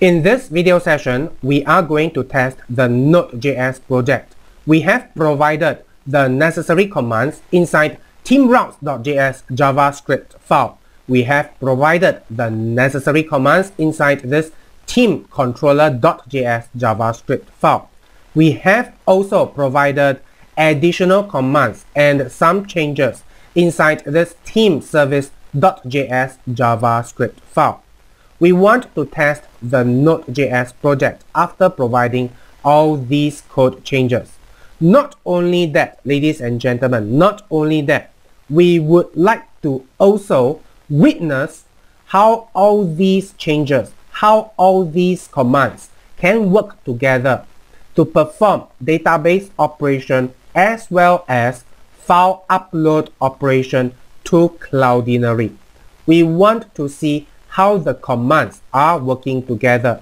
In this video session, we are going to test the Node.js project. We have provided the necessary commands inside teamroutes.js JavaScript file. We have provided the necessary commands inside this teamcontroller.js JavaScript file. We have also provided additional commands and some changes inside this teamservice.js JavaScript file. We want to test the Node.js project after providing all these code changes. Not only that, ladies and gentlemen, not only that, we would like to also witness how all these changes, how all these commands can work together to perform database operation as well as file upload operation to Cloudinary. We want to see how the commands are working together.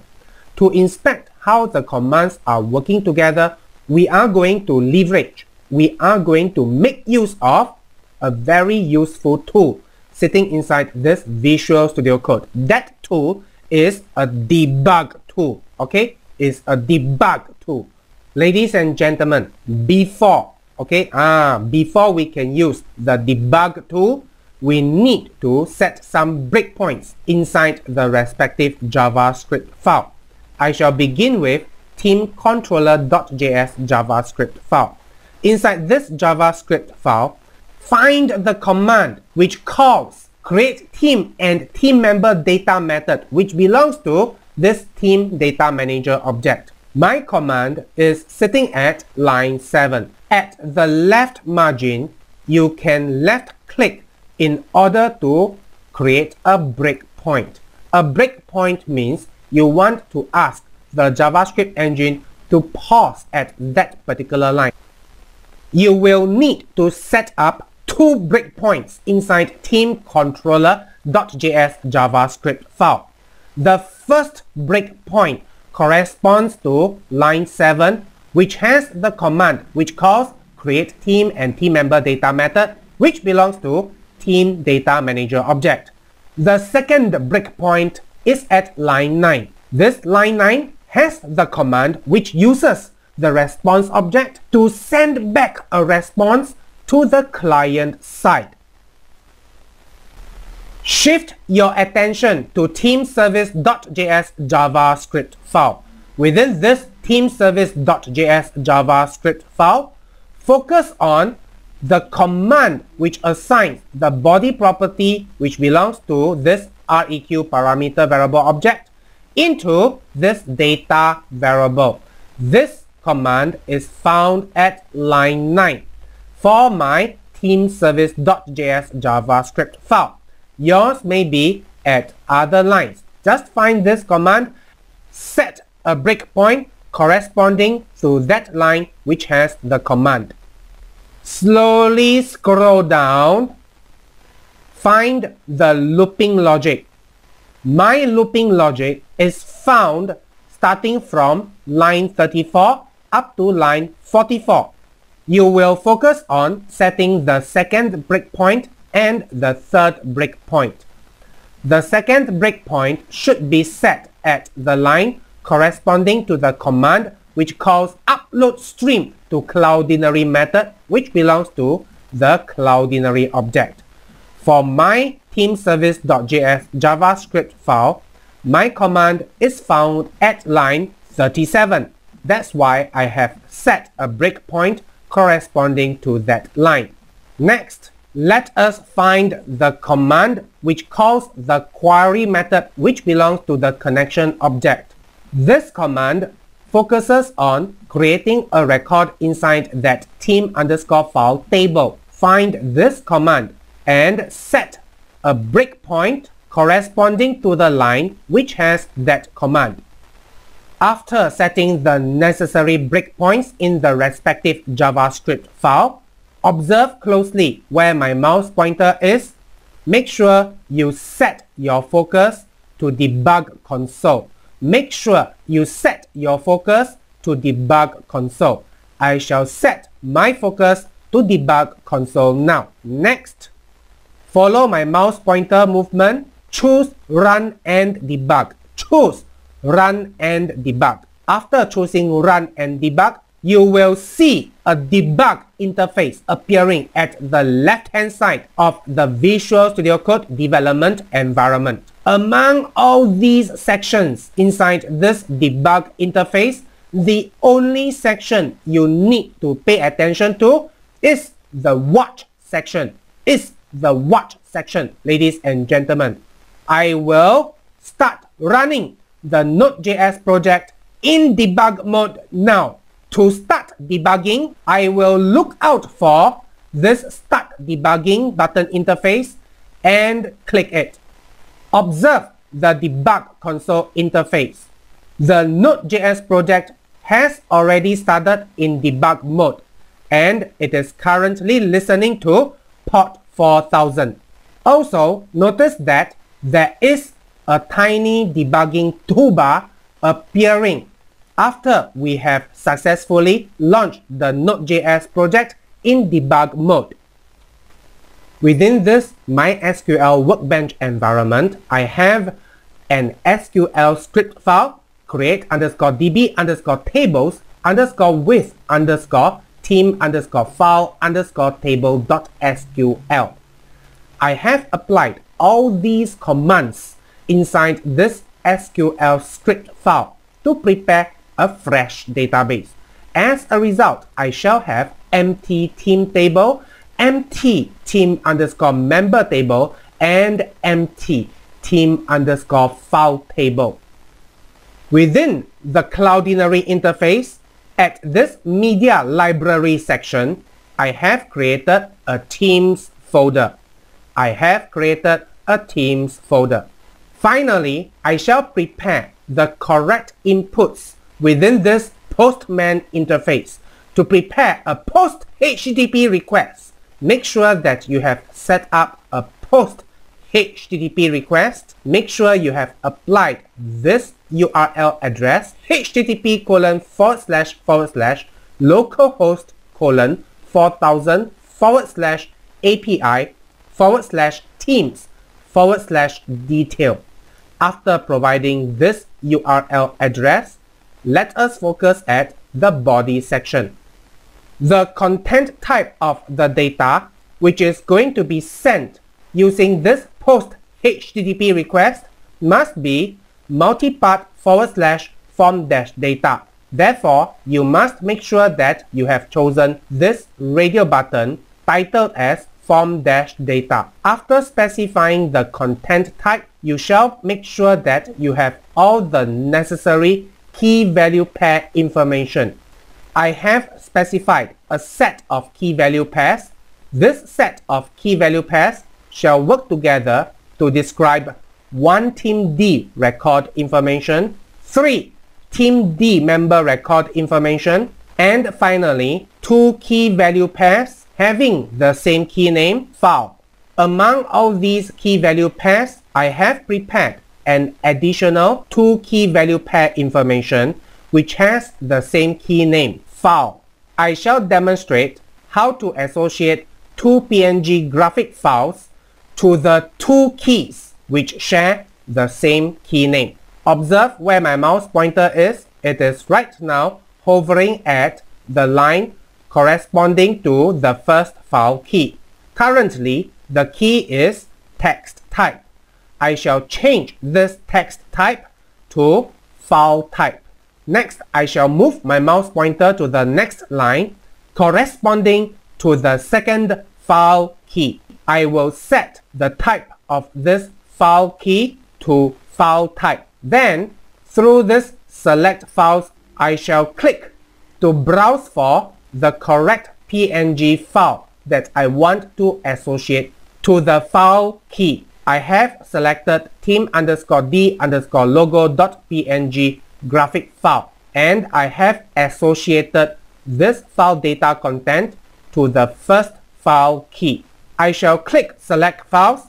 To inspect how the commands are working together, we are going to leverage, we are going to make use of a very useful tool sitting inside this Visual Studio Code. That tool is a debug tool, okay? It's a debug tool. Ladies and gentlemen, before, okay, ah, before we can use the debug tool, we need to set some breakpoints inside the respective JavaScript file. I shall begin with teamcontroller.js JavaScript file. Inside this JavaScript file, find the command which calls create team and team member data method which belongs to this team data manager object. My command is sitting at line 7. At the left margin, you can left click in order to create a breakpoint. A breakpoint means you want to ask the JavaScript engine to pause at that particular line. You will need to set up two breakpoints inside teamcontroller.js JavaScript file. The first breakpoint corresponds to line 7 which has the command which calls create team and team member data method which belongs to Team Data Manager object. The second breakpoint is at line 9. This line 9 has the command which uses the response object to send back a response to the client side. Shift your attention to teamservice.js JavaScript file. Within this teamservice.js JavaScript file, focus on the command which assigns the body property which belongs to this REQ parameter variable object into this data variable. This command is found at line 9 for my teamservice.js JavaScript file. Yours may be at other lines. Just find this command, set a breakpoint corresponding to that line which has the command. Slowly scroll down. Find the looping logic. My looping logic is found starting from line 34 up to line 44. You will focus on setting the second breakpoint and the third breakpoint. The second breakpoint should be set at the line corresponding to the command which calls upload stream to Cloudinary method which belongs to the Cloudinary object. For my teamservice.js JavaScript file, my command is found at line 37. That's why I have set a breakpoint corresponding to that line. Next, let us find the command which calls the query method which belongs to the connection object. This command focuses on creating a record inside that team underscore file table. Find this command and set a breakpoint corresponding to the line which has that command. After setting the necessary breakpoints in the respective JavaScript file, observe closely where my mouse pointer is. Make sure you set your focus to debug console make sure you set your focus to debug console. I shall set my focus to debug console now. Next, follow my mouse pointer movement. Choose run and debug. Choose Run and Debug. After choosing Run and Debug, you will see a debug interface appearing at the left hand side of the Visual Studio Code development environment. Among all these sections inside this debug interface, the only section you need to pay attention to is the watch section. Is the watch section, ladies and gentlemen. I will start running the Node.js project in debug mode now. To start debugging, I will look out for this Start Debugging button interface and click it. Observe the debug console interface. The Node.js project has already started in debug mode and it is currently listening to port 4000. Also, notice that there is a tiny debugging toolbar appearing after we have successfully launched the Node.js project in debug mode. Within this MySQL Workbench environment, I have an SQL script file create underscore db underscore tables underscore with underscore team underscore file underscore table dot sql. I have applied all these commands inside this SQL script file to prepare a fresh database. As a result, I shall have empty team table, empty team underscore member table, and empty team underscore file table. Within the Cloudinary interface, at this media library section, I have created a Teams folder. I have created a Teams folder. Finally, I shall prepare the correct inputs within this Postman interface to prepare a post HTTP request. Make sure that you have set up a post HTTP request. Make sure you have applied this URL address http colon forward slash forward slash localhost colon 4000 forward slash API forward slash teams forward slash detail. After providing this URL address, let us focus at the body section. The content type of the data which is going to be sent using this post HTTP request must be multi-part forward slash form dash data. Therefore, you must make sure that you have chosen this radio button titled as form dash data. After specifying the content type, you shall make sure that you have all the necessary key value pair information. I have specified a set of key value pairs. This set of key value pairs shall work together to describe one Team D record information, three Team D member record information, and finally, two key value pairs having the same key name file. Among all these key value pairs, I have prepared an additional two key value pair information which has the same key name file. I shall demonstrate how to associate two PNG graphic files to the two keys which share the same key name. Observe where my mouse pointer is. It is right now hovering at the line corresponding to the first file key. Currently, the key is text type. I shall change this text type to file type. Next, I shall move my mouse pointer to the next line corresponding to the second file key. I will set the type of this file key to file type. Then, through this select files, I shall click to browse for the correct PNG file that I want to associate to the file key. I have selected team underscore d underscore logo dot png graphic file and I have associated this file data content to the first file key. I shall click select files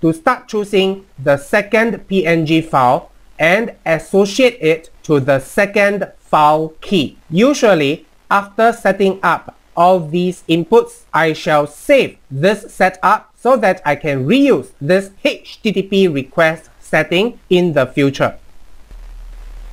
to start choosing the second PNG file and associate it to the second file key. Usually after setting up all these inputs, I shall save this setup so that I can reuse this HTTP request setting in the future.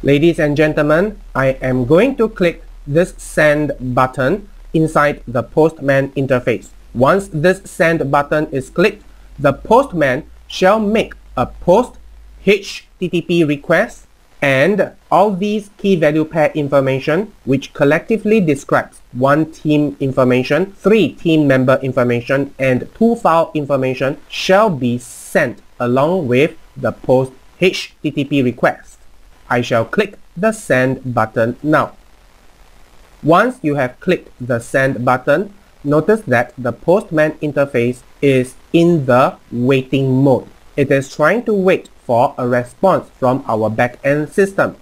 Ladies and gentlemen, I am going to click this send button inside the Postman interface. Once this send button is clicked, the Postman shall make a post HTTP request and all these key value pair information which collectively describes one team information, three team member information and two file information shall be sent along with the post HTTP request. I shall click the send button now. Once you have clicked the send button, notice that the Postman interface is in the waiting mode. It is trying to wait for a response from our backend system.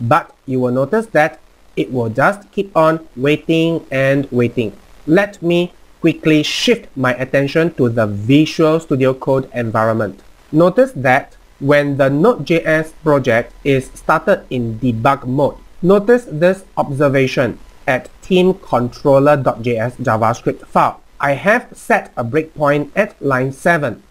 But you will notice that it will just keep on waiting and waiting. Let me quickly shift my attention to the Visual Studio Code environment. Notice that when the Node.js project is started in debug mode, notice this observation at teamcontroller.js JavaScript file. I have set a breakpoint at line 7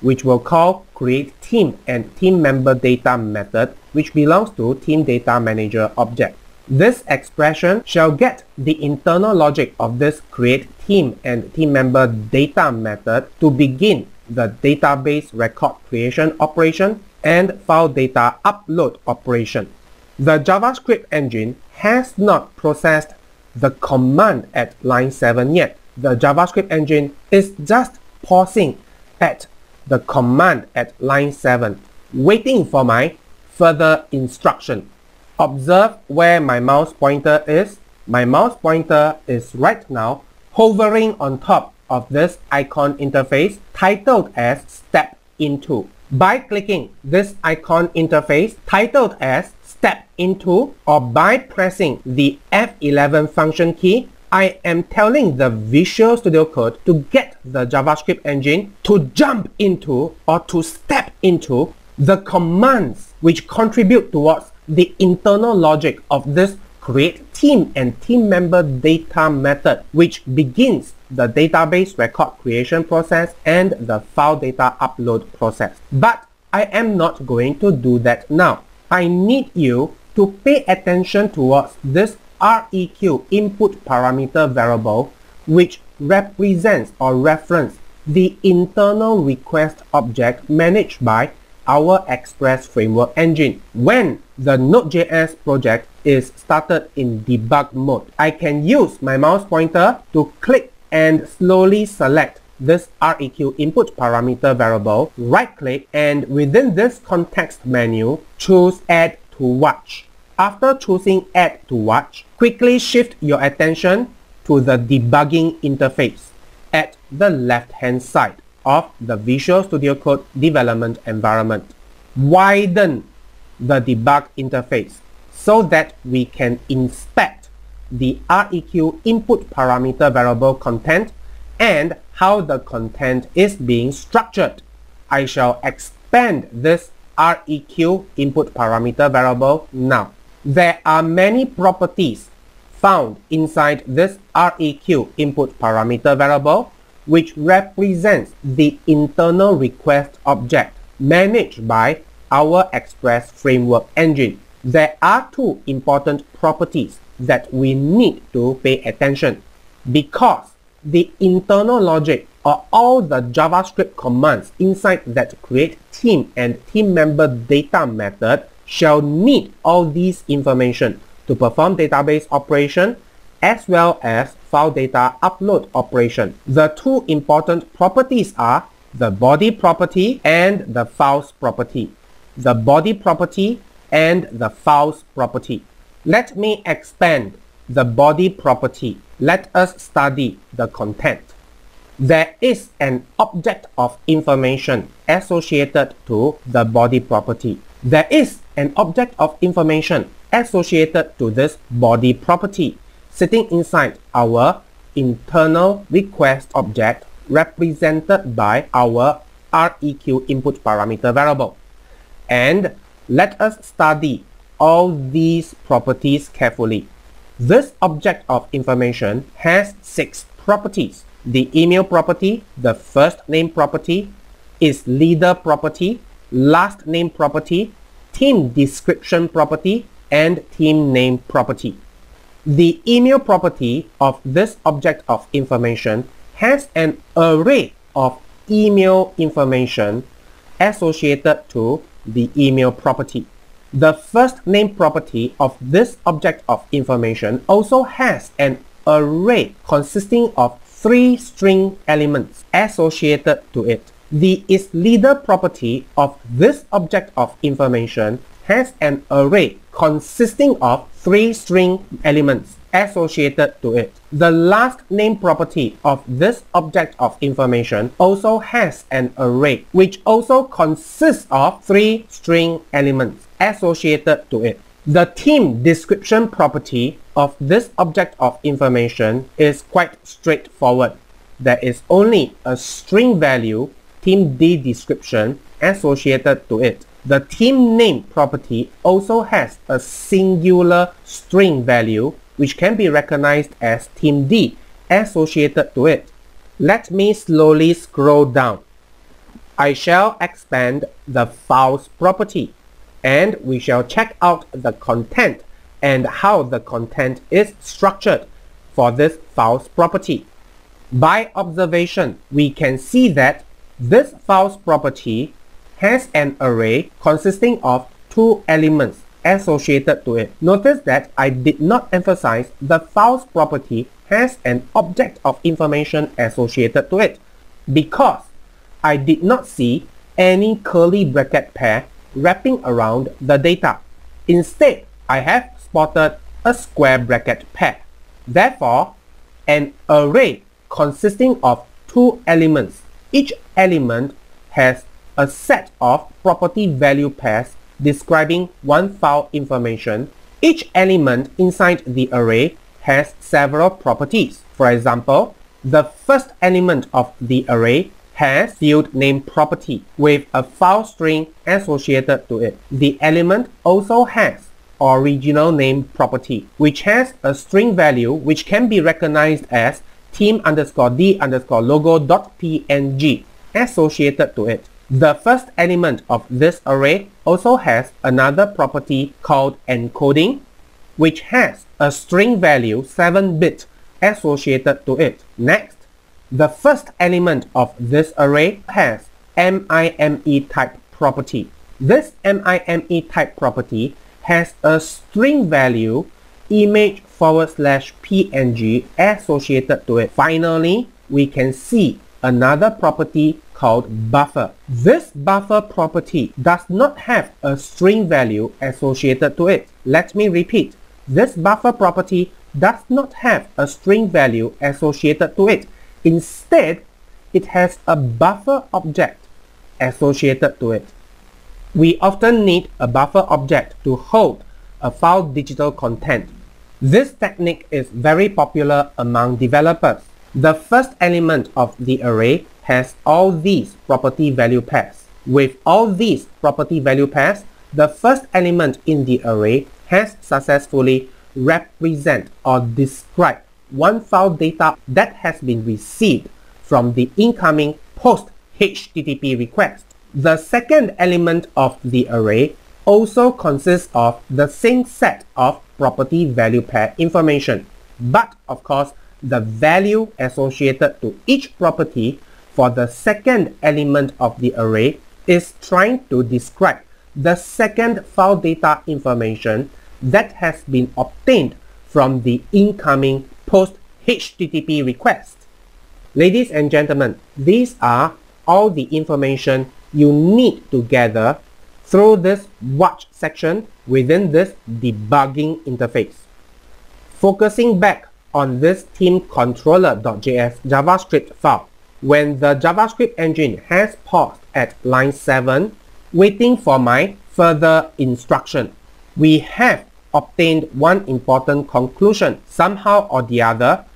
which will call create team and team member data method which belongs to team data manager object. This expression shall get the internal logic of this create team and team member data method to begin the database record creation operation and file data upload operation. The JavaScript engine has not processed the command at line 7 yet. The JavaScript engine is just pausing at the command at line 7, waiting for my further instruction. Observe where my mouse pointer is. My mouse pointer is right now hovering on top of this icon interface titled as Step Into. By clicking this icon interface titled as Step Into or by pressing the F11 function key, I am telling the Visual Studio Code to get the JavaScript engine to jump into or to step into the commands which contribute towards the internal logic of this create team and team member data method which begins the database record creation process and the file data upload process. But I am not going to do that now. I need you to pay attention towards this REQ input parameter variable which represents or reference the internal request object managed by our Express Framework engine. When the Node.js project is started in debug mode, I can use my mouse pointer to click and slowly select this REQ input parameter variable, right click and within this context menu, choose add to watch. After choosing Add to Watch, quickly shift your attention to the debugging interface at the left-hand side of the Visual Studio Code development environment. Widen the debug interface so that we can inspect the REQ input parameter variable content and how the content is being structured. I shall expand this REQ input parameter variable now. There are many properties found inside this REQ input parameter variable which represents the internal request object managed by our Express Framework engine. There are two important properties that we need to pay attention because the internal logic or all the JavaScript commands inside that create team and team member data method shall need all these information to perform database operation as well as file data upload operation. The two important properties are the body property and the files property. The body property and the files property. Let me expand the body property. Let us study the content. There is an object of information associated to the body property. There is an object of information associated to this body property sitting inside our internal request object represented by our REQ input parameter variable. And let us study all these properties carefully. This object of information has six properties. The email property, the first name property, is leader property, last name property, team description property, and team name property. The email property of this object of information has an array of email information associated to the email property. The first name property of this object of information also has an array consisting of three string elements associated to it. The isLeader property of this object of information has an array consisting of three string elements associated to it. The last name property of this object of information also has an array which also consists of three string elements associated to it. The team description property of this object of information is quite straightforward. There is only a string value team D description associated to it. The team name property also has a singular string value which can be recognized as team D associated to it. Let me slowly scroll down. I shall expand the files property and we shall check out the content and how the content is structured for this files property. By observation, we can see that this files property has an array consisting of two elements associated to it. Notice that I did not emphasize the files property has an object of information associated to it because I did not see any curly bracket pair wrapping around the data. Instead, I have spotted a square bracket pair. Therefore, an array consisting of two elements. Each element has a set of property value pairs describing one file information. Each element inside the array has several properties. For example, the first element of the array has field name property with a file string associated to it. The element also has original name property which has a string value which can be recognized as team underscore d underscore logo dot png associated to it. The first element of this array also has another property called encoding, which has a string value 7-bit associated to it. Next, the first element of this array has MIME type property. This MIME type property has a string value image forward slash PNG associated to it. Finally, we can see another property called buffer. This buffer property does not have a string value associated to it. Let me repeat. This buffer property does not have a string value associated to it. Instead, it has a buffer object associated to it. We often need a buffer object to hold a file digital content. This technique is very popular among developers. The first element of the array has all these property value pairs. With all these property value pairs, the first element in the array has successfully represent or describe one file data that has been received from the incoming post HTTP request. The second element of the array also consists of the same set of property value pair information, but of course the value associated to each property for the second element of the array is trying to describe the second file data information that has been obtained from the incoming post HTTP request. Ladies and gentlemen, these are all the information you need to gather through this watch section within this debugging interface. Focusing back on this team controller.js JavaScript file. When the JavaScript engine has paused at line 7, waiting for my further instruction, we have obtained one important conclusion. Somehow or the other,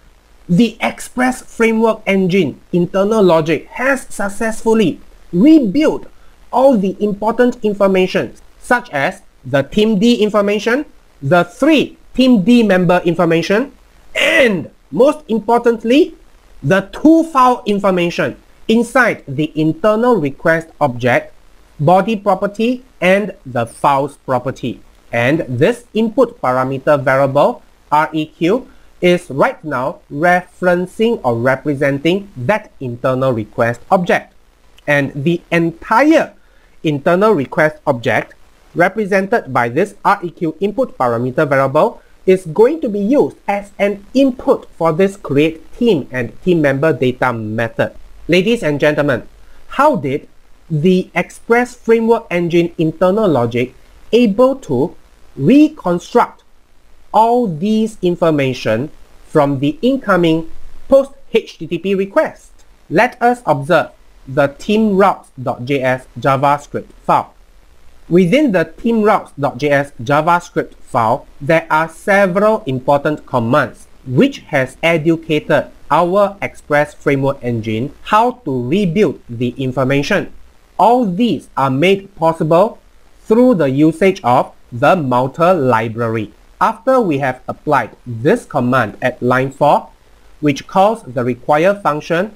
the Express Framework engine internal logic has successfully rebuilt all the important information such as the team D information, the three team D member information, and most importantly, the two file information inside the internal request object, body property, and the files property. And this input parameter variable, REQ, is right now referencing or representing that internal request object. And the entire internal request object represented by this REQ input parameter variable is going to be used as an input for this create team and team member data method. Ladies and gentlemen, how did the Express Framework Engine internal logic able to reconstruct all these information from the incoming post HTTP request? Let us observe the teamroutes.js JavaScript file. Within the teamroutes.js JavaScript file, there are several important commands which has educated our Express Framework Engine how to rebuild the information. All these are made possible through the usage of the Multer library. After we have applied this command at line 4, which calls the require function,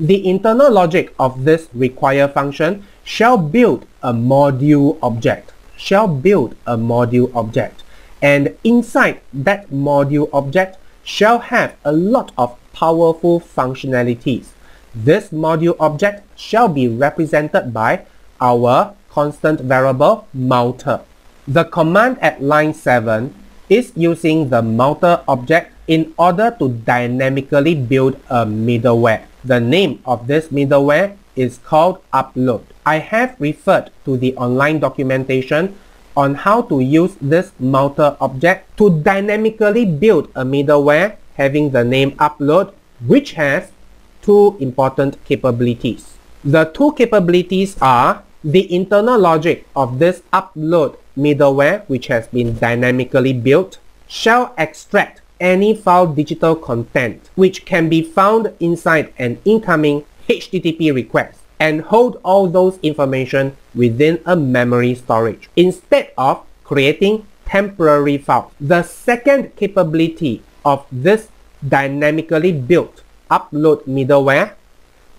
the internal logic of this require function shall build a module object shall build a module object and inside that module object shall have a lot of powerful functionalities. This module object shall be represented by our constant variable multer. The command at line 7 is using the multer object in order to dynamically build a middleware. The name of this middleware is called upload. I have referred to the online documentation on how to use this multer object to dynamically build a middleware having the name upload which has two important capabilities. The two capabilities are the internal logic of this upload middleware which has been dynamically built shall extract any file digital content which can be found inside an incoming HTTP request and hold all those information within a memory storage instead of creating temporary files. The second capability of this dynamically built upload middleware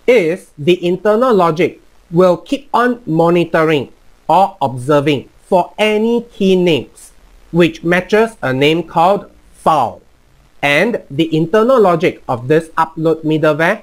is the internal logic will keep on monitoring or observing for any key names which matches a name called file and the internal logic of this upload middleware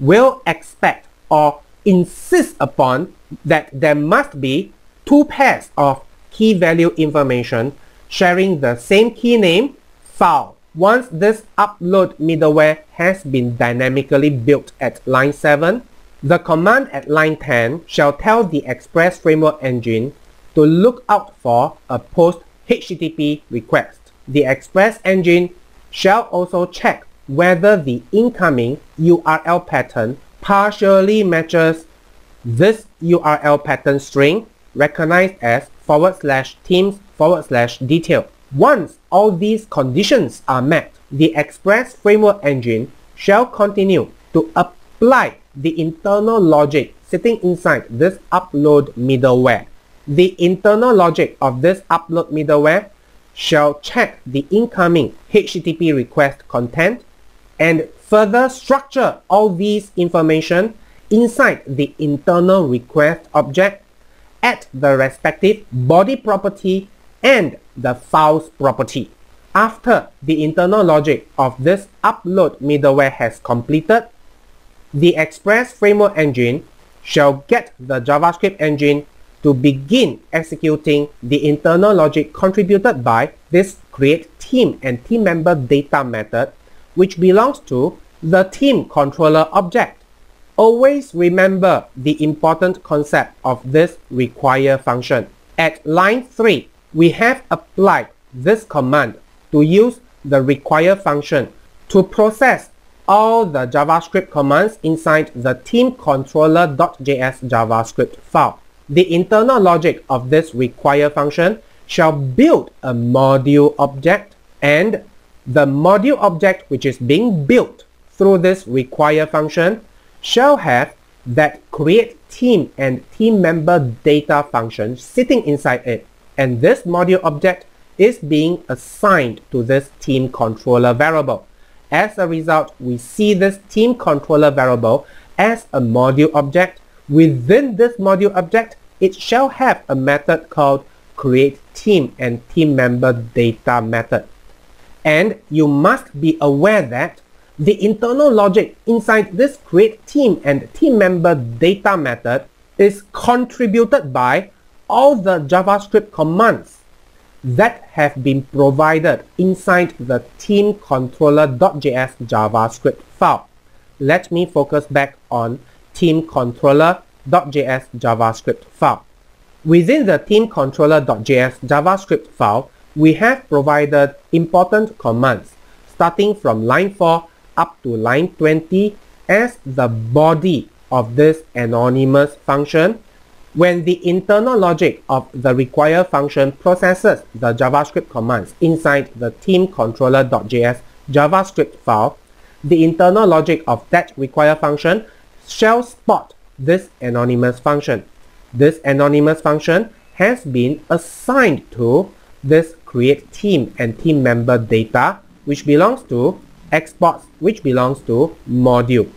will expect or insist upon that there must be two pairs of key value information sharing the same key name file. Once this upload middleware has been dynamically built at line 7, the command at line 10 shall tell the Express Framework Engine to look out for a post HTTP request. The Express Engine shall also check whether the incoming URL pattern partially matches this URL pattern string recognized as forward slash teams forward slash detail. Once all these conditions are met, the Express Framework Engine shall continue to apply the internal logic sitting inside this upload middleware. The internal logic of this upload middleware shall check the incoming HTTP request content and further structure all these information inside the internal request object at the respective body property and the files property. After the internal logic of this upload middleware has completed, the Express Framework Engine shall get the JavaScript engine to begin executing the internal logic contributed by this create team and team member data method which belongs to the team controller object. Always remember the important concept of this require function. At line 3, we have applied this command to use the require function to process all the JavaScript commands inside the team controller.js JavaScript file the internal logic of this require function shall build a module object and the module object which is being built through this require function shall have that create team and team member data function sitting inside it and this module object is being assigned to this team controller variable. As a result, we see this team controller variable as a module object Within this module object, it shall have a method called create team and team member data method. And you must be aware that the internal logic inside this create team and team member data method is contributed by all the JavaScript commands that have been provided inside the team controller.js JavaScript file. Let me focus back on team controller.js JavaScript file. Within the team controller.js JavaScript file, we have provided important commands starting from line 4 up to line 20 as the body of this anonymous function when the internal logic of the require function processes the JavaScript commands inside the teamcontroller.js JavaScript file, the internal logic of that require function shall spot this anonymous function. This anonymous function has been assigned to this create team and team member data which belongs to exports which belongs to module.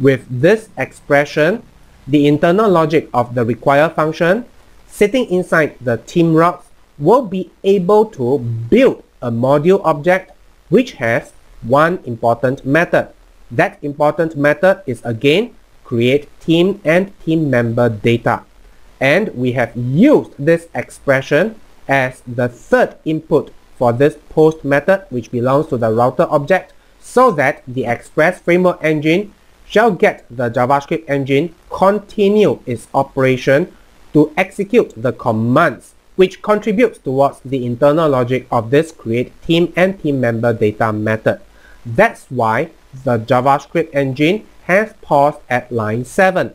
With this expression, the internal logic of the require function sitting inside the team routes will be able to build a module object which has one important method. That important method is again create team and team member data. And we have used this expression as the third input for this post method which belongs to the router object so that the Express Framework Engine shall get the JavaScript engine continue its operation to execute the commands which contributes towards the internal logic of this create team and team member data method. That's why the JavaScript engine has paused at line 7.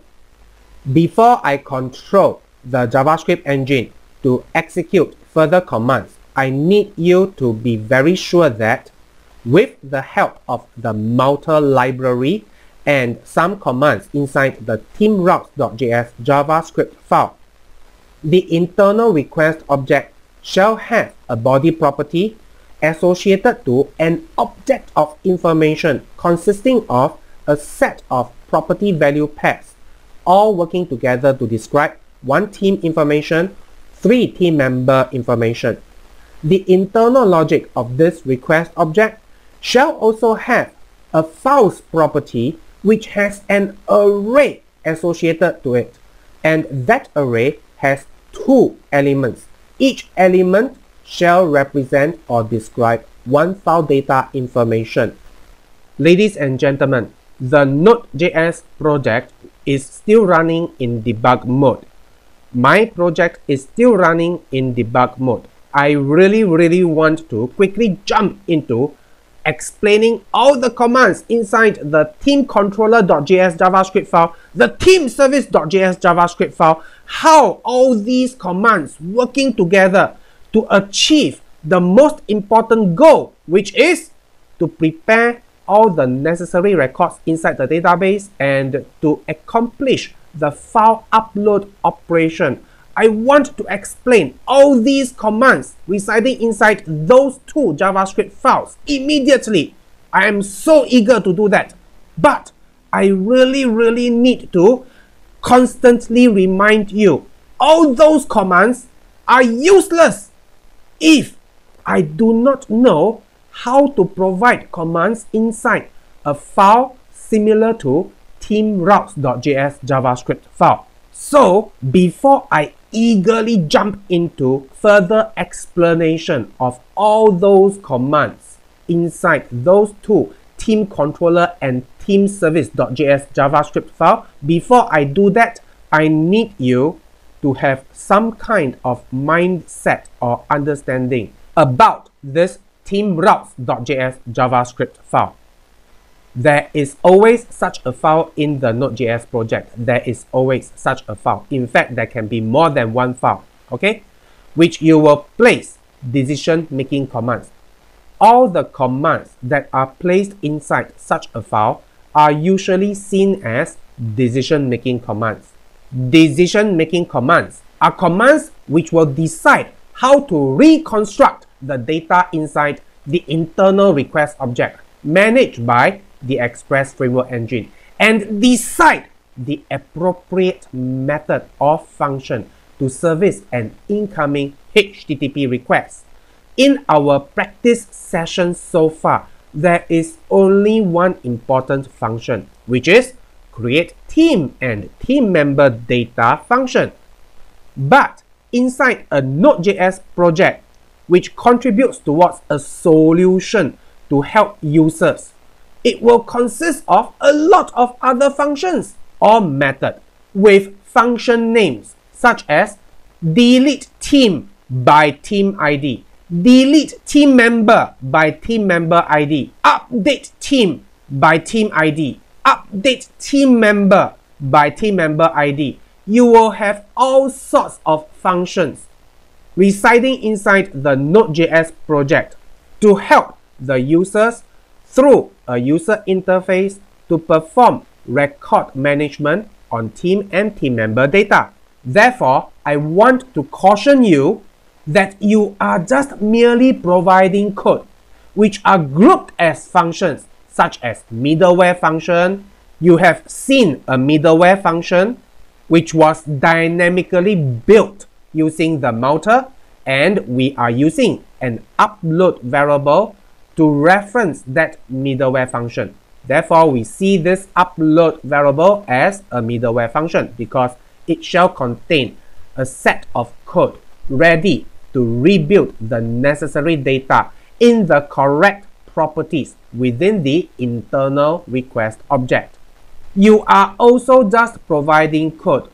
Before I control the JavaScript engine to execute further commands, I need you to be very sure that with the help of the Multer library and some commands inside the teamroutes.js JavaScript file. The internal request object shall have a body property associated to an object of information consisting of a set of property value pairs, all working together to describe one team information, three team member information. The internal logic of this request object shall also have a files property which has an array associated to it. And that array has two elements. Each element shall represent or describe one file data information. Ladies and gentlemen, the Node.js project is still running in debug mode. My project is still running in debug mode. I really, really want to quickly jump into explaining all the commands inside the team controller.js JavaScript file, the team service.js JavaScript file, how all these commands working together to achieve the most important goal, which is to prepare all the necessary records inside the database and to accomplish the file upload operation I want to explain all these commands residing inside those two JavaScript files immediately. I am so eager to do that. But I really, really need to constantly remind you all those commands are useless if I do not know how to provide commands inside a file similar to teamroutes.js JavaScript file. So before I eagerly jump into further explanation of all those commands inside those two team controller and team service.js JavaScript file. Before I do that, I need you to have some kind of mindset or understanding about this team routes.js JavaScript file. There is always such a file in the Node.js project. There is always such a file. In fact, there can be more than one file, okay? Which you will place decision-making commands. All the commands that are placed inside such a file are usually seen as decision-making commands. Decision-making commands are commands which will decide how to reconstruct the data inside the internal request object managed by the Express Framework Engine and decide the appropriate method or function to service an incoming HTTP request. In our practice session so far, there is only one important function, which is create team and team member data function. But inside a Node.js project, which contributes towards a solution to help users, it will consist of a lot of other functions or method with function names such as delete team by team ID, delete team member by team member ID, update team by team ID, update team member by team member ID. You will have all sorts of functions residing inside the Node.js project to help the users through a user interface to perform record management on team and team member data. Therefore, I want to caution you that you are just merely providing code which are grouped as functions such as middleware function. You have seen a middleware function which was dynamically built using the Multer and we are using an upload variable to reference that middleware function. Therefore, we see this upload variable as a middleware function because it shall contain a set of code ready to rebuild the necessary data in the correct properties within the internal request object. You are also just providing code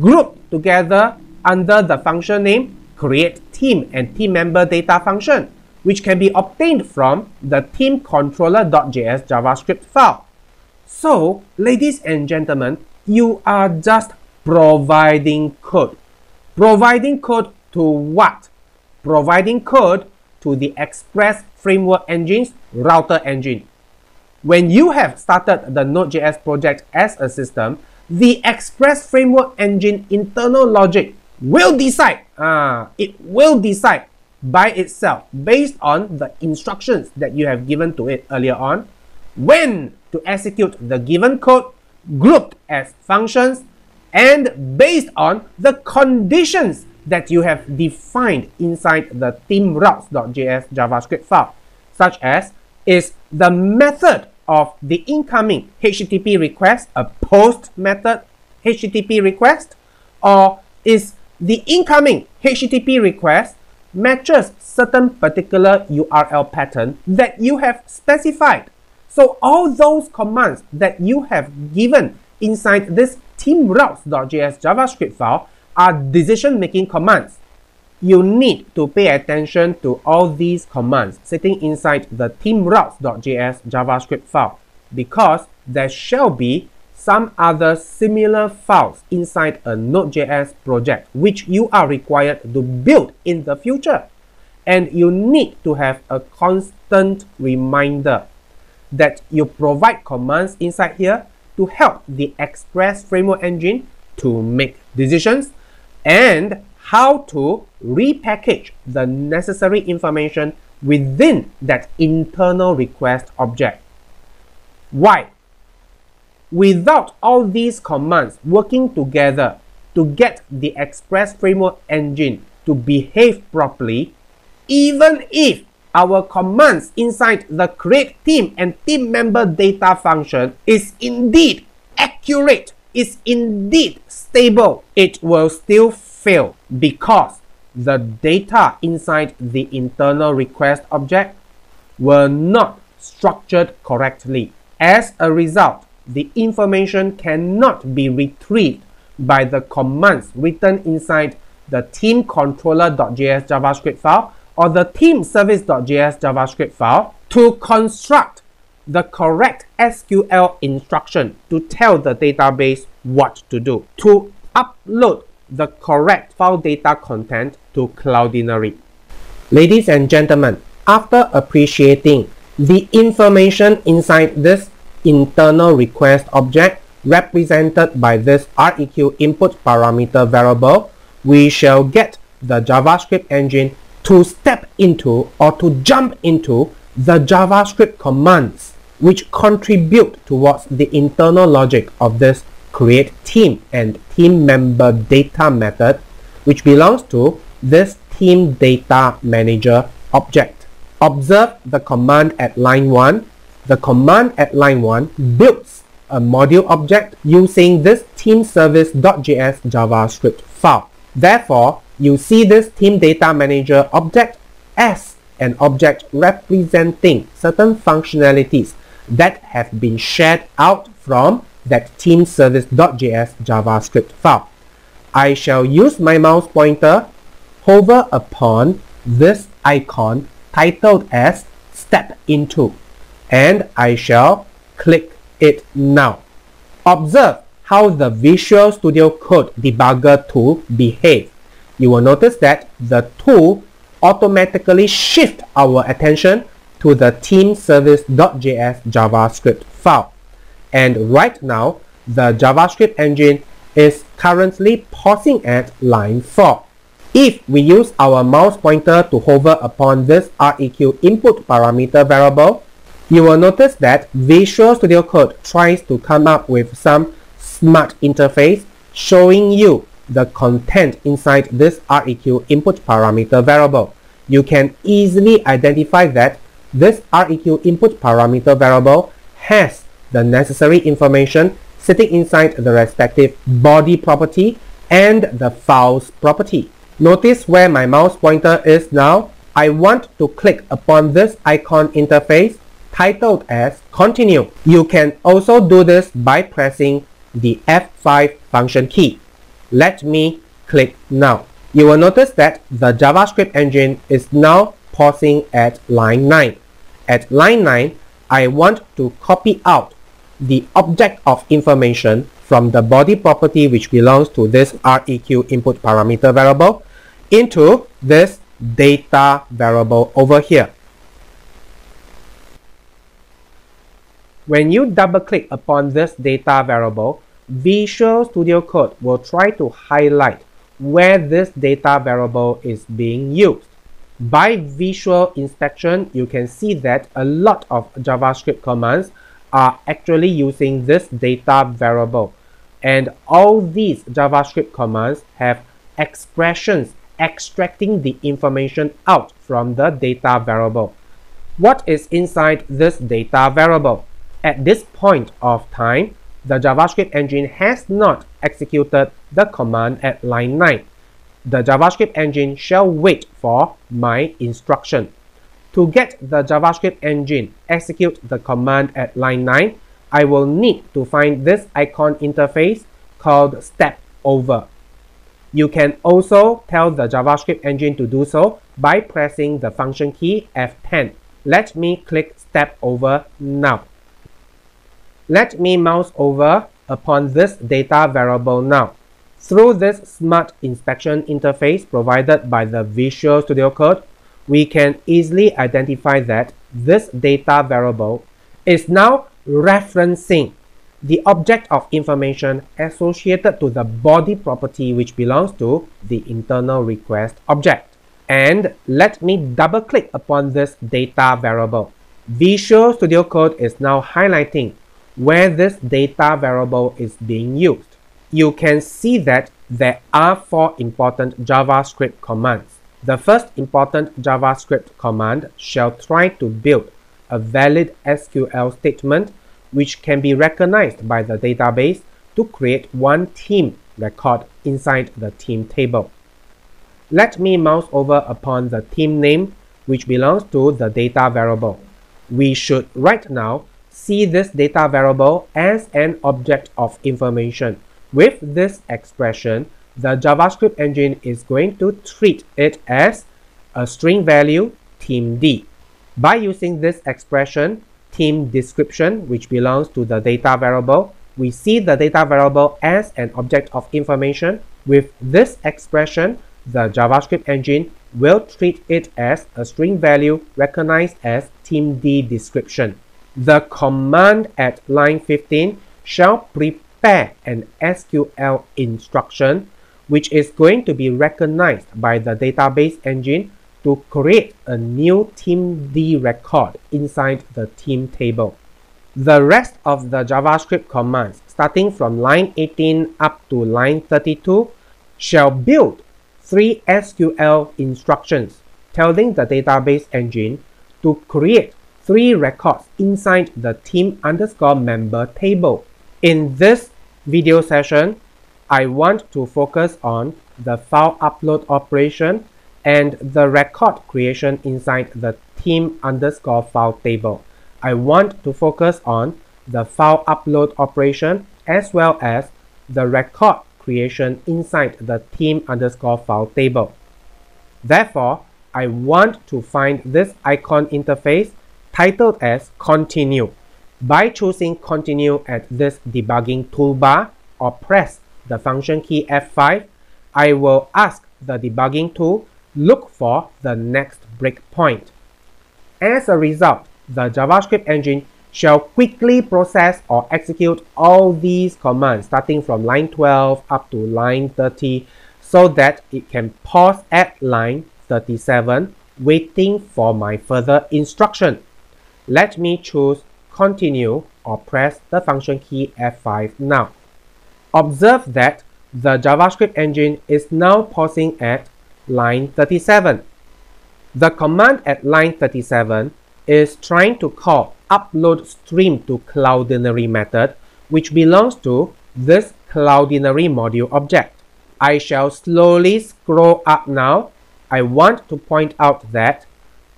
grouped together under the function name create team and team member data function which can be obtained from the teamcontroller.js JavaScript file. So, ladies and gentlemen, you are just providing code. Providing code to what? Providing code to the Express Framework Engine's router engine. When you have started the Node.js project as a system, the Express Framework Engine internal logic will decide, uh, it will decide by itself based on the instructions that you have given to it earlier on when to execute the given code grouped as functions and based on the conditions that you have defined inside the teamroutes.js JavaScript file, such as is the method of the incoming HTTP request a post method HTTP request or is the incoming HTTP request matches certain particular URL pattern that you have specified. So all those commands that you have given inside this teamroutes.js JavaScript file are decision-making commands. You need to pay attention to all these commands sitting inside the teamroutes.js JavaScript file because there shall be some other similar files inside a Node.js project which you are required to build in the future. And you need to have a constant reminder that you provide commands inside here to help the Express Framework Engine to make decisions and how to repackage the necessary information within that internal request object. Why? Without all these commands working together to get the Express Framework Engine to behave properly, even if our commands inside the create team and team member data function is indeed accurate, is indeed stable, it will still fail because the data inside the internal request object were not structured correctly. As a result, the information cannot be retrieved by the commands written inside the teamcontroller.js JavaScript file or the teamservice.js JavaScript file to construct the correct SQL instruction to tell the database what to do, to upload the correct file data content to Cloudinary. Ladies and gentlemen, after appreciating the information inside this internal request object represented by this REQ input parameter variable, we shall get the JavaScript engine to step into or to jump into the JavaScript commands which contribute towards the internal logic of this create team and team member data method which belongs to this team data manager object. Observe the command at line 1. The command at line 1 builds a module object using this teamservice.js JavaScript file. Therefore, you see this team data manager object as an object representing certain functionalities that have been shared out from that teamservice.js JavaScript file. I shall use my mouse pointer, hover upon this icon titled as Step Into, and I shall click it now. Observe how the Visual Studio Code debugger tool behaves. You will notice that the tool automatically shift our attention to the teamservice.js JavaScript file. And right now, the JavaScript engine is currently pausing at line 4. If we use our mouse pointer to hover upon this REQ input parameter variable, you will notice that Visual Studio Code tries to come up with some smart interface showing you the content inside this REQ input parameter variable. You can easily identify that this REQ input parameter variable has the necessary information sitting inside the respective body property and the files property. Notice where my mouse pointer is now. I want to click upon this icon interface titled as continue. You can also do this by pressing the F5 function key. Let me click now. You will notice that the JavaScript engine is now pausing at line 9. At line 9, I want to copy out the object of information from the body property which belongs to this REQ input parameter variable into this data variable over here. When you double click upon this data variable, Visual Studio Code will try to highlight where this data variable is being used. By visual inspection, you can see that a lot of JavaScript commands are actually using this data variable. And all these JavaScript commands have expressions extracting the information out from the data variable. What is inside this data variable? At this point of time, the JavaScript engine has not executed the command at line 9. The JavaScript engine shall wait for my instruction. To get the JavaScript engine execute the command at line 9, I will need to find this icon interface called step over. You can also tell the JavaScript engine to do so by pressing the function key F10. Let me click step over now. Let me mouse over upon this data variable now. Through this smart inspection interface provided by the Visual Studio Code, we can easily identify that this data variable is now referencing the object of information associated to the body property which belongs to the internal request object. And let me double click upon this data variable. Visual Studio Code is now highlighting where this data variable is being used. You can see that there are four important JavaScript commands. The first important JavaScript command shall try to build a valid SQL statement which can be recognized by the database to create one team record inside the team table. Let me mouse over upon the team name which belongs to the data variable. We should right now see this data variable as an object of information. With this expression, the JavaScript engine is going to treat it as a string value teamd. By using this expression, team description, which belongs to the data variable, we see the data variable as an object of information. With this expression, the JavaScript engine will treat it as a string value recognized as teamd description. The command at line 15 shall prepare an SQL instruction which is going to be recognized by the database engine to create a new teamd record inside the team table. The rest of the JavaScript commands starting from line 18 up to line 32 shall build three SQL instructions telling the database engine to create three records inside the team underscore member table. In this video session, I want to focus on the file upload operation and the record creation inside the team underscore file table. I want to focus on the file upload operation as well as the record creation inside the team underscore file table. Therefore, I want to find this icon interface titled as continue. By choosing continue at this debugging toolbar or press the function key F5, I will ask the debugging tool look for the next breakpoint. As a result, the JavaScript engine shall quickly process or execute all these commands starting from line 12 up to line 30 so that it can pause at line 37 waiting for my further instruction. Let me choose continue or press the function key F5 now. Observe that the JavaScript engine is now pausing at line 37. The command at line 37 is trying to call upload stream to Cloudinary method which belongs to this Cloudinary module object. I shall slowly scroll up now. I want to point out that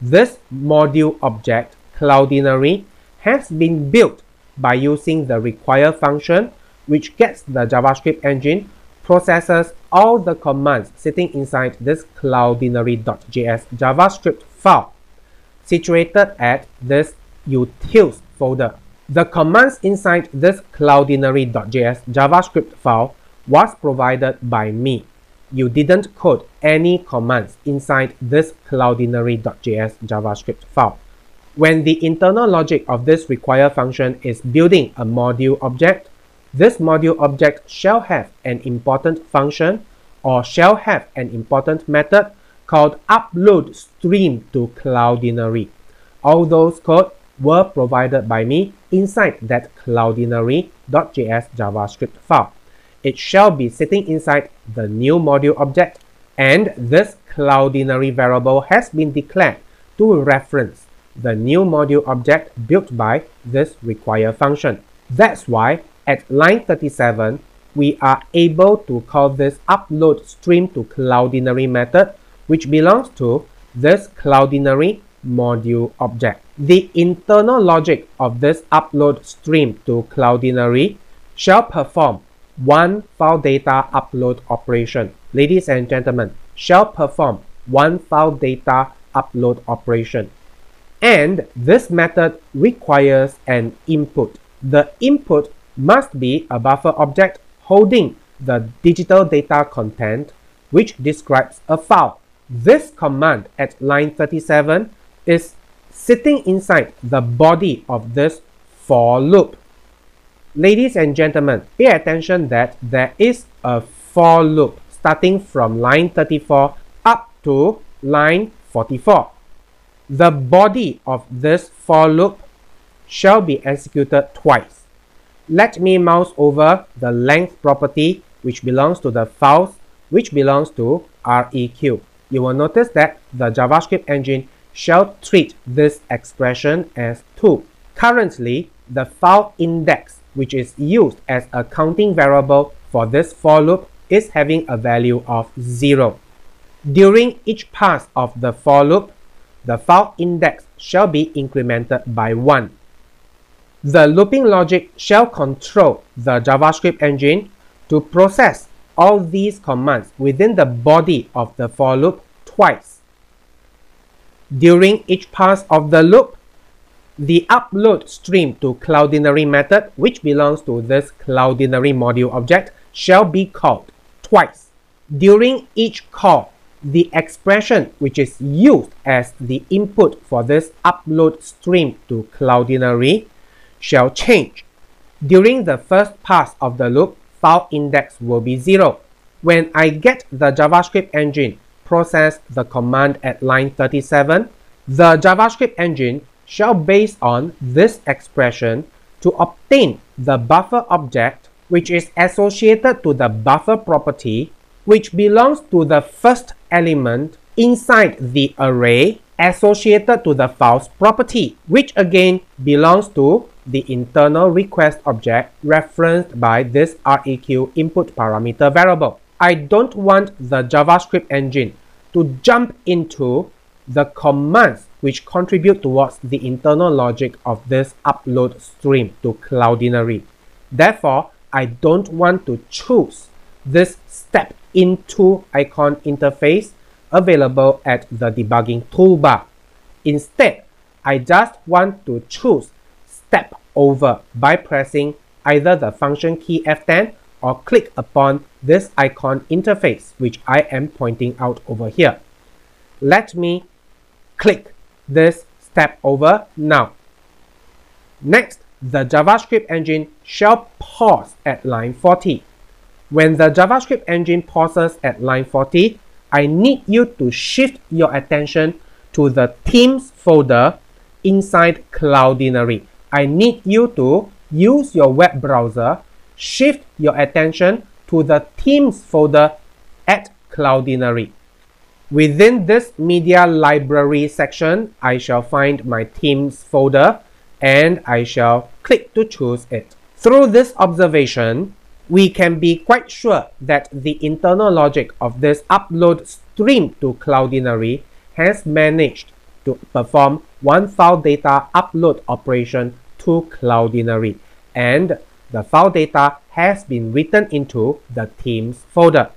this module object Cloudinary has been built by using the require function which gets the JavaScript engine processes all the commands sitting inside this cloudinary.js JavaScript file situated at this utils folder. The commands inside this cloudinary.js JavaScript file was provided by me. You didn't code any commands inside this cloudinary.js JavaScript file. When the internal logic of this require function is building a module object, this module object shall have an important function or shall have an important method called upload stream to Cloudinary. All those code were provided by me inside that cloudinary.js JavaScript file. It shall be sitting inside the new module object and this cloudinary variable has been declared to reference the new module object built by this require function. That's why at line 37 we are able to call this upload stream to cloudinary method which belongs to this cloudinary module object. The internal logic of this upload stream to cloudinary shall perform one file data upload operation. Ladies and gentlemen, shall perform one file data upload operation. And this method requires an input. The input must be a buffer object holding the digital data content which describes a file this command at line 37 is sitting inside the body of this for loop. Ladies and gentlemen, pay attention that there is a for loop starting from line 34 up to line 44. The body of this for loop shall be executed twice. Let me mouse over the length property which belongs to the files which belongs to REQ you will notice that the JavaScript engine shall treat this expression as 2. Currently, the file index, which is used as a counting variable for this for loop, is having a value of 0. During each pass of the for loop, the file index shall be incremented by 1. The looping logic shall control the JavaScript engine to process all these commands within the body of the for loop twice. During each pass of the loop, the upload stream to Cloudinary method, which belongs to this Cloudinary module object, shall be called twice. During each call, the expression which is used as the input for this upload stream to Cloudinary shall change. During the first pass of the loop, file index will be 0. When I get the JavaScript engine process the command at line 37, the JavaScript engine shall base on this expression to obtain the buffer object which is associated to the buffer property which belongs to the first element inside the array associated to the file's property, which again belongs to the internal request object referenced by this REQ input parameter variable. I don't want the JavaScript engine to jump into the commands which contribute towards the internal logic of this upload stream to Cloudinary. Therefore, I don't want to choose this step into icon interface available at the debugging toolbar. Instead, I just want to choose step over by pressing either the function key F10 or click upon this icon interface which I am pointing out over here. Let me click this step over now. Next, the JavaScript engine shall pause at line 40. When the JavaScript engine pauses at line 40, I need you to shift your attention to the teams folder inside Cloudinary. I need you to use your web browser, shift your attention to the teams folder at Cloudinary. Within this media library section, I shall find my teams folder and I shall click to choose it. Through this observation, we can be quite sure that the internal logic of this upload stream to Cloudinary has managed to perform one file data upload operation to Cloudinary and the file data has been written into the teams folder.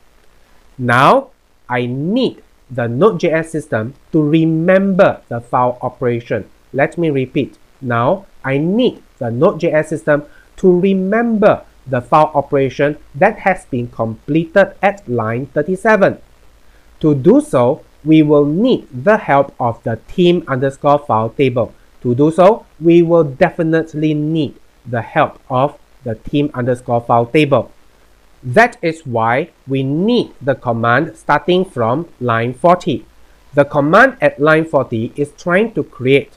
Now, I need the Node.js system to remember the file operation. Let me repeat. Now, I need the Node.js system to remember the file operation that has been completed at line 37. To do so, we will need the help of the team underscore file table. To do so, we will definitely need the help of the team underscore file table. That is why we need the command starting from line 40. The command at line 40 is trying to create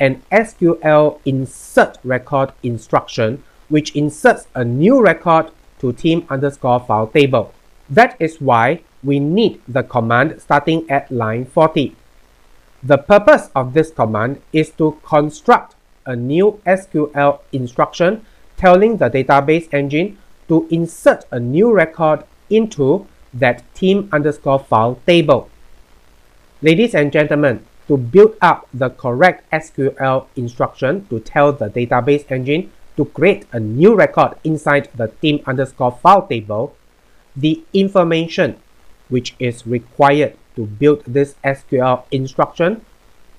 an SQL insert record instruction which inserts a new record to team underscore file table. That is why we need the command starting at line 40. The purpose of this command is to construct a new SQL instruction telling the database engine to insert a new record into that team underscore file table. Ladies and gentlemen, to build up the correct SQL instruction to tell the database engine to create a new record inside the team underscore file table, the information which is required to build this SQL instruction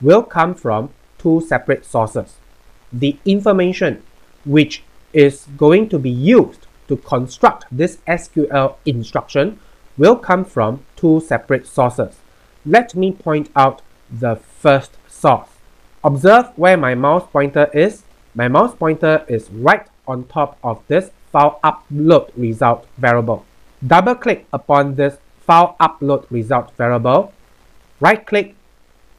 will come from two separate sources. The information which is going to be used to construct this SQL instruction will come from two separate sources. Let me point out the first source. Observe where my mouse pointer is my mouse pointer is right on top of this file upload result variable. Double click upon this file upload result variable, right click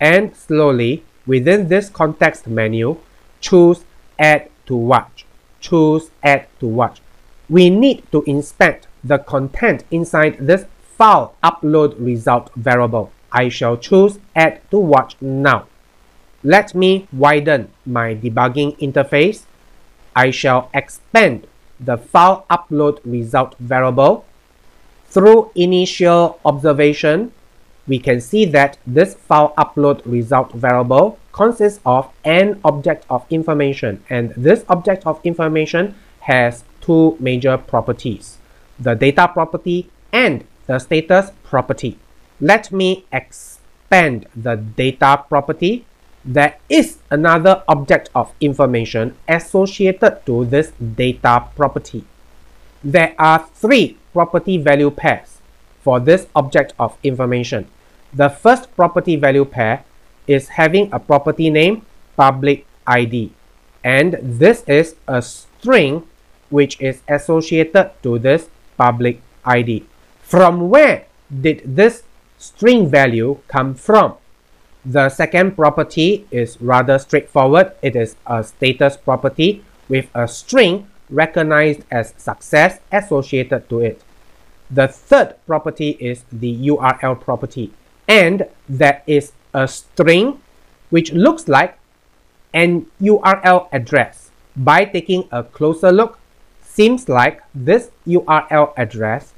and slowly within this context menu, choose add to watch. Choose add to watch. We need to inspect the content inside this file upload result variable. I shall choose add to watch now. Let me widen my debugging interface. I shall expand the file upload result variable. Through initial observation, we can see that this file upload result variable consists of an object of information and this object of information has two major properties, the data property and the status property. Let me expand the data property there is another object of information associated to this data property. There are three property value pairs for this object of information. The first property value pair is having a property name public ID and this is a string which is associated to this public ID. From where did this string value come from? The second property is rather straightforward. It is a status property with a string recognized as success associated to it. The third property is the URL property. And that is a string which looks like an URL address. By taking a closer look, seems like this URL address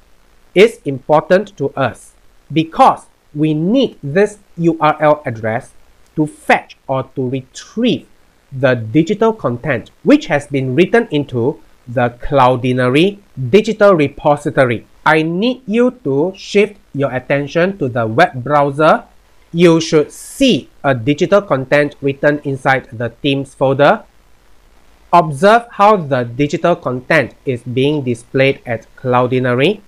is important to us because we need this URL address to fetch or to retrieve the digital content which has been written into the Cloudinary digital repository. I need you to shift your attention to the web browser. You should see a digital content written inside the teams folder. Observe how the digital content is being displayed at Cloudinary.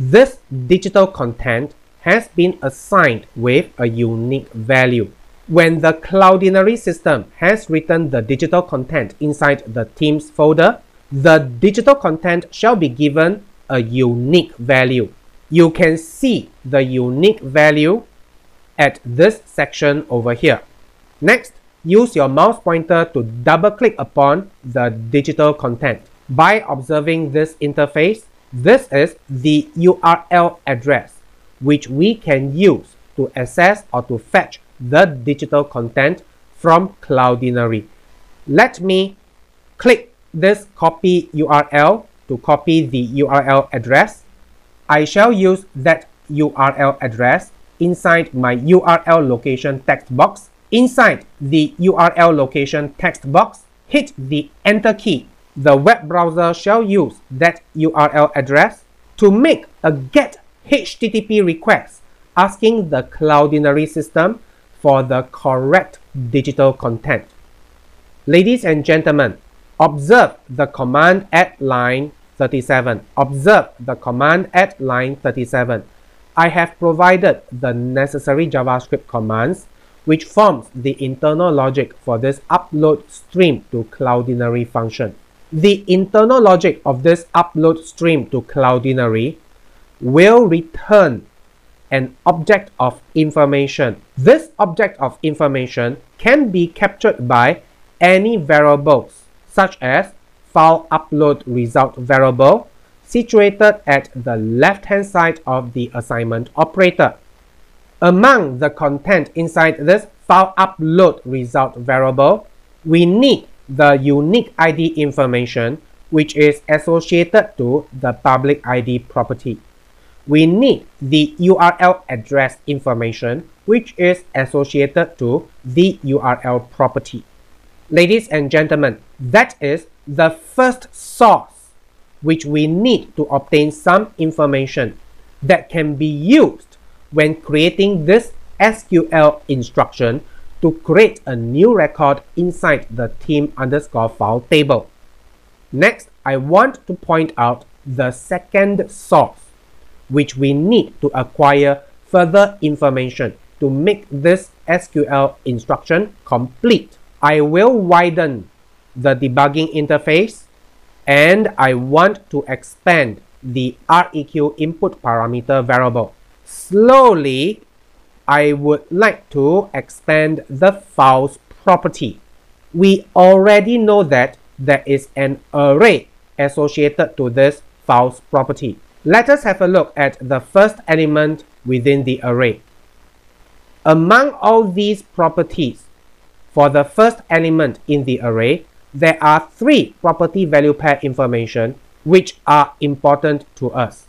This digital content has been assigned with a unique value. When the Cloudinary system has written the digital content inside the Teams folder, the digital content shall be given a unique value. You can see the unique value at this section over here. Next, use your mouse pointer to double click upon the digital content. By observing this interface, this is the URL address which we can use to access or to fetch the digital content from Cloudinary. Let me click this copy URL to copy the URL address. I shall use that URL address inside my URL location text box. Inside the URL location text box, hit the enter key. The web browser shall use that URL address to make a GET HTTP request asking the Cloudinary system for the correct digital content. Ladies and gentlemen, observe the command at line 37. Observe the command at line 37. I have provided the necessary JavaScript commands which forms the internal logic for this upload stream to Cloudinary function. The internal logic of this upload stream to Cloudinary will return an object of information. This object of information can be captured by any variables such as file upload result variable situated at the left hand side of the assignment operator. Among the content inside this file upload result variable, we need the unique ID information which is associated to the public ID property we need the URL address information which is associated to the URL property. Ladies and gentlemen, that is the first source which we need to obtain some information that can be used when creating this SQL instruction to create a new record inside the team underscore file table. Next, I want to point out the second source which we need to acquire further information to make this SQL instruction complete. I will widen the debugging interface and I want to expand the REQ input parameter variable. Slowly, I would like to expand the files property. We already know that there is an array associated to this files property. Let us have a look at the first element within the array. Among all these properties, for the first element in the array, there are three property value pair information which are important to us.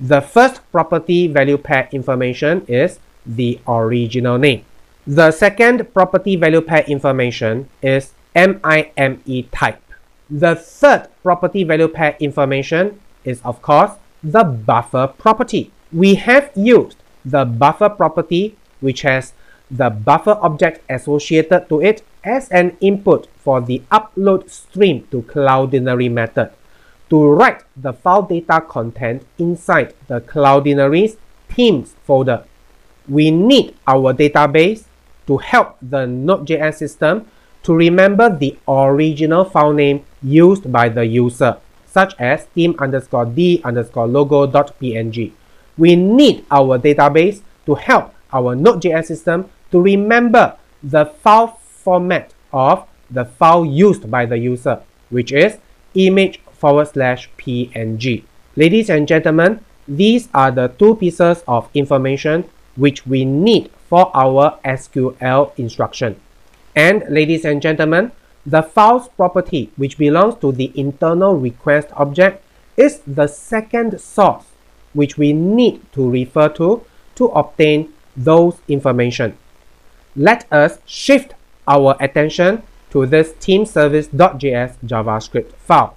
The first property value pair information is the original name. The second property value pair information is MIME type. The third property value pair information is of course the buffer property. We have used the buffer property which has the buffer object associated to it as an input for the upload stream to Cloudinary method to write the file data content inside the Cloudinary's teams folder. We need our database to help the Node.js system to remember the original file name used by the user such as team underscore d underscore logo dot png. We need our database to help our Node.js system to remember the file format of the file used by the user, which is image forward slash png. Ladies and gentlemen, these are the two pieces of information which we need for our SQL instruction. And ladies and gentlemen, the files property which belongs to the internal request object is the second source which we need to refer to to obtain those information. Let us shift our attention to this teamservice.js JavaScript file.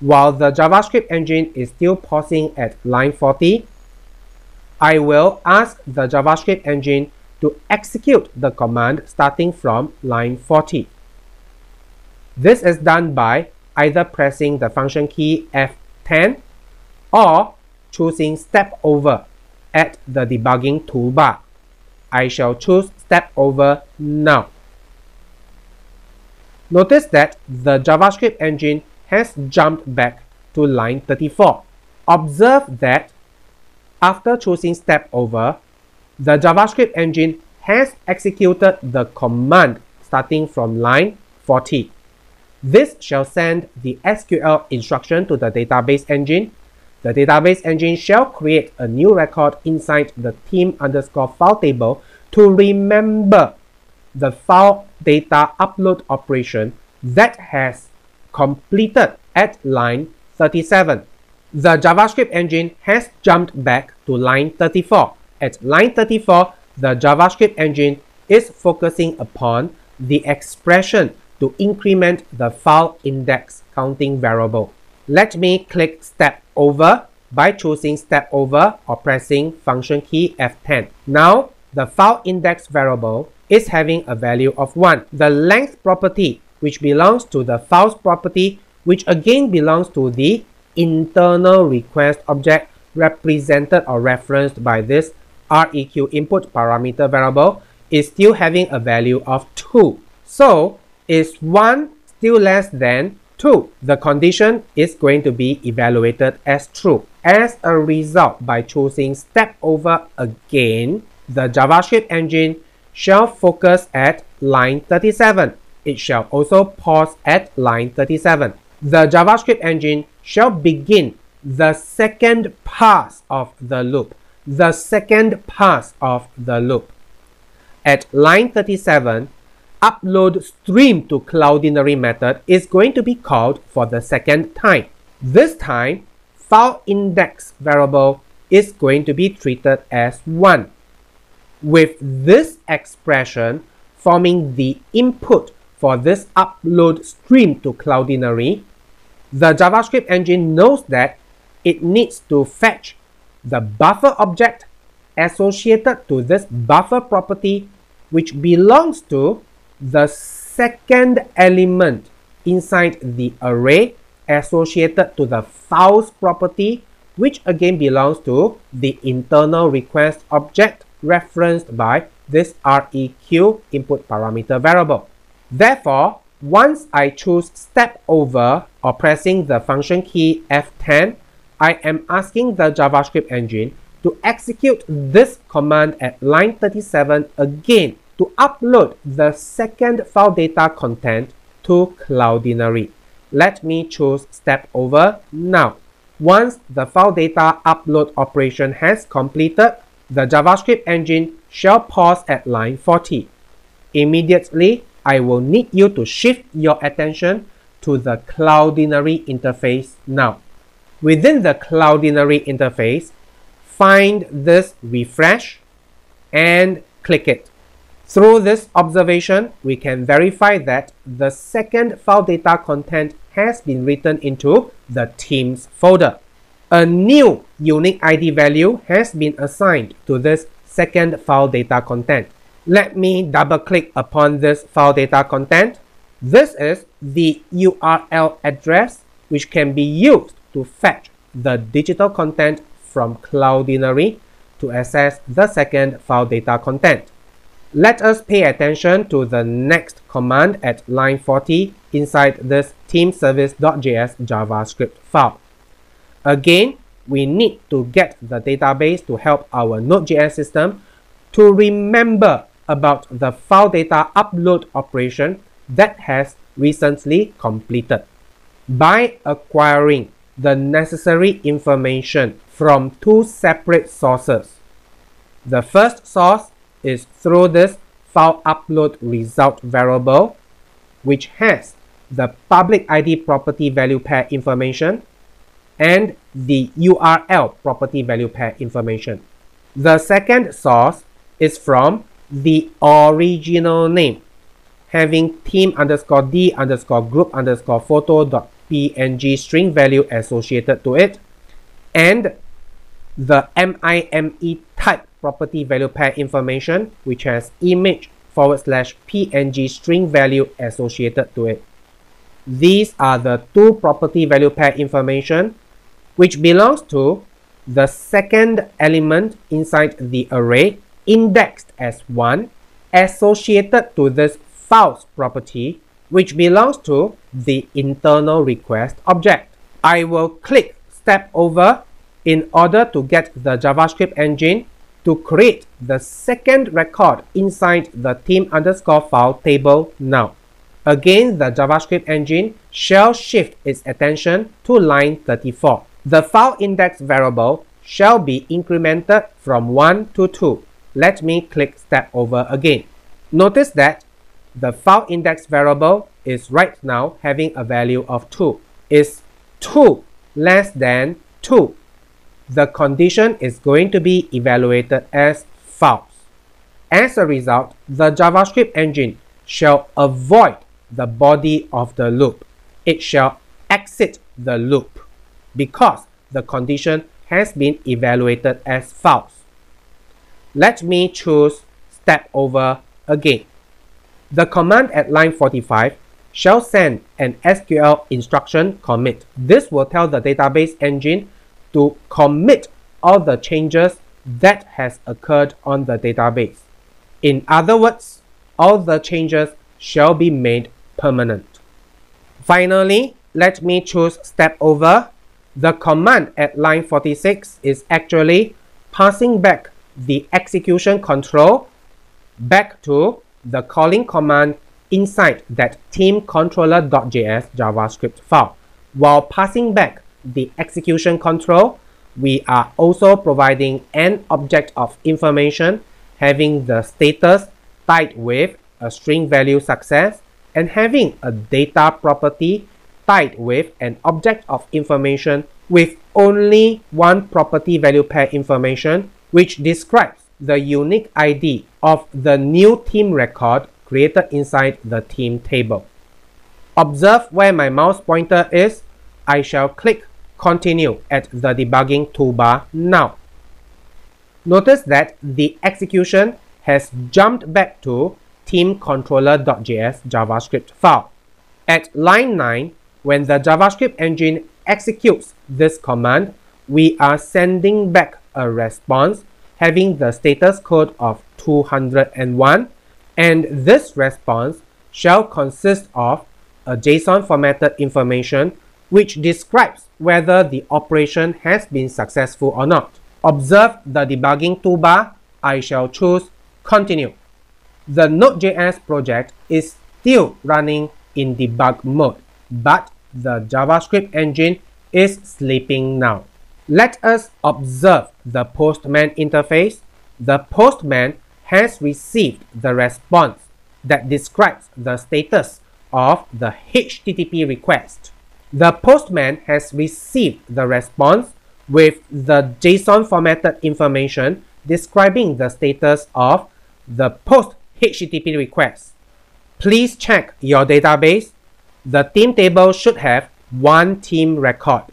While the JavaScript engine is still pausing at line 40, I will ask the JavaScript engine to execute the command starting from line 40. This is done by either pressing the function key F10 or choosing step over at the debugging toolbar. I shall choose step over now. Notice that the JavaScript engine has jumped back to line 34. Observe that after choosing step over, the JavaScript engine has executed the command starting from line 40. This shall send the SQL instruction to the database engine. The database engine shall create a new record inside the team underscore file table to remember the file data upload operation that has completed at line 37. The JavaScript engine has jumped back to line 34. At line 34, the JavaScript engine is focusing upon the expression to increment the file index counting variable. Let me click step over by choosing step over or pressing function key F10. Now, the file index variable is having a value of 1. The length property, which belongs to the files property, which again belongs to the internal request object represented or referenced by this REQ input parameter variable, is still having a value of 2. So, is 1 still less than 2? The condition is going to be evaluated as true. As a result, by choosing step over again, the JavaScript engine shall focus at line 37. It shall also pause at line 37. The JavaScript engine shall begin the second pass of the loop. The second pass of the loop. At line 37, upload stream to Cloudinary method is going to be called for the second time. This time, file index variable is going to be treated as 1. With this expression forming the input for this upload stream to Cloudinary, the JavaScript engine knows that it needs to fetch the buffer object associated to this buffer property which belongs to the second element inside the array associated to the files property which again belongs to the internal request object referenced by this REQ input parameter variable. Therefore, once I choose step over or pressing the function key F10, I am asking the JavaScript engine to execute this command at line 37 again to upload the second file data content to Cloudinary. Let me choose step over now. Once the file data upload operation has completed, the JavaScript engine shall pause at line 40. Immediately, I will need you to shift your attention to the Cloudinary interface now. Within the Cloudinary interface, find this refresh and click it. Through this observation, we can verify that the second file data content has been written into the Teams folder. A new unique ID value has been assigned to this second file data content. Let me double click upon this file data content. This is the URL address which can be used to fetch the digital content from Cloudinary to access the second file data content. Let us pay attention to the next command at line 40 inside this teamservice.js JavaScript file. Again, we need to get the database to help our Node.js system to remember about the file data upload operation that has recently completed. By acquiring the necessary information from two separate sources. The first source is through this file upload result variable, which has the public ID property value pair information and the URL property value pair information. The second source is from the original name having team underscore d underscore group underscore photo dot png string value associated to it and the MIME type property value pair information which has image forward slash png string value associated to it. These are the two property value pair information which belongs to the second element inside the array indexed as 1 associated to this files property which belongs to the internal request object. I will click step over in order to get the JavaScript engine to create the second record inside the team underscore file table now. Again, the JavaScript engine shall shift its attention to line 34. The file index variable shall be incremented from 1 to 2. Let me click step over again. Notice that the file index variable is right now having a value of 2. Is 2 less than 2? The condition is going to be evaluated as false. As a result, the JavaScript engine shall avoid the body of the loop. It shall exit the loop because the condition has been evaluated as false. Let me choose step over again. The command at line 45 shall send an SQL instruction commit. This will tell the database engine to commit all the changes that has occurred on the database. In other words, all the changes shall be made permanent. Finally, let me choose step over. The command at line 46 is actually passing back the execution control back to the calling command inside that teamcontroller.js JavaScript file. While passing back the execution control, we are also providing an object of information having the status tied with a string value success and having a data property tied with an object of information with only one property value pair information which describes the unique ID of the new team record created inside the team table. Observe where my mouse pointer is. I shall click continue at the debugging toolbar now. Notice that the execution has jumped back to teamcontroller.js JavaScript file. At line 9, when the JavaScript engine executes this command, we are sending back a response having the status code of 201 and this response shall consist of a JSON formatted information which describes whether the operation has been successful or not. Observe the debugging toolbar. I shall choose continue. The Node.js project is still running in debug mode, but the JavaScript engine is sleeping now. Let us observe the Postman interface. The Postman has received the response that describes the status of the HTTP request. The Postman has received the response with the JSON formatted information describing the status of the post HTTP request. Please check your database. The team table should have one team record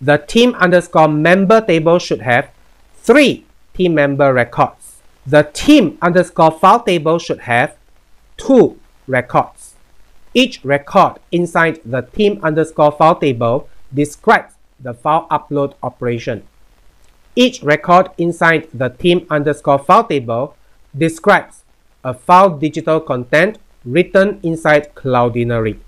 the team underscore member table should have three team member records. The team underscore file table should have two records. Each record inside the team underscore file table describes the file upload operation. Each record inside the team underscore file table describes a file digital content written inside Cloudinary.